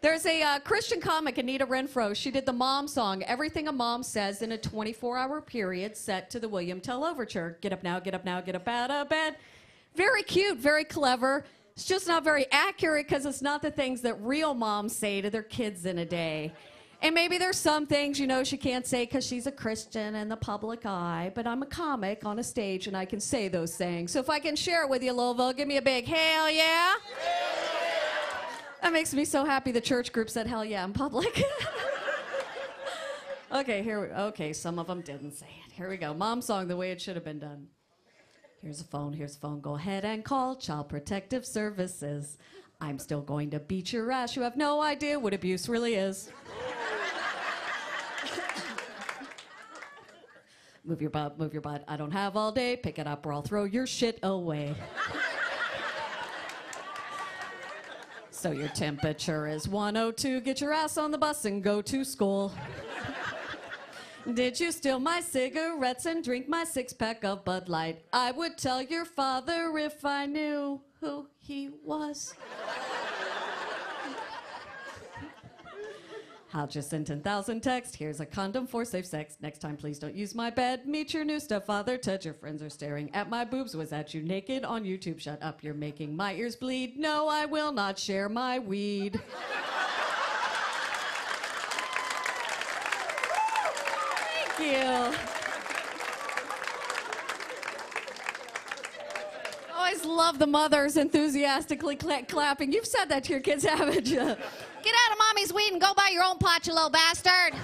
There's a uh, Christian comic, Anita Renfroe. She did the mom song, Everything a Mom Says in a 24 hour period set to the William Tell Overture. Get up now, get up now, get up out of bed. Very cute, very clever. It's just not very accurate because it's not the things that real moms say to their kids in a day. And maybe there's some things, you know, she can't say because she's a Christian in the public eye, but I'm a comic on a stage and I can say those things. So if I can share it with you, Louisville, give me a big hell yeah. That makes me so happy the church group said hell yeah in public. okay, here we Okay, some of them didn't say it. Here we go. Mom song the way it should have been done. Here's a phone, here's a phone. Go ahead and call Child Protective Services. I'm still going to beat your ass. You have no idea what abuse really is. move your butt, move your butt. I don't have all day. Pick it up or I'll throw your shit away. So your temperature is 102. Get your ass on the bus and go to school. Did you steal my cigarettes and drink my six pack of Bud Light? I would tell your father if I knew who he was. I'll just send 10,000 texts. Here's a condom for safe sex. Next time, please don't use my bed. Meet your new stepfather. Ted, your friends are staring at my boobs. Was that you naked on YouTube? Shut up, you're making my ears bleed. No, I will not share my weed. Thank you. Always love the mothers enthusiastically cla- clapping. You've said that to your kids, haven't you? Get out of mommy's Go buy your own pot, you little bastard.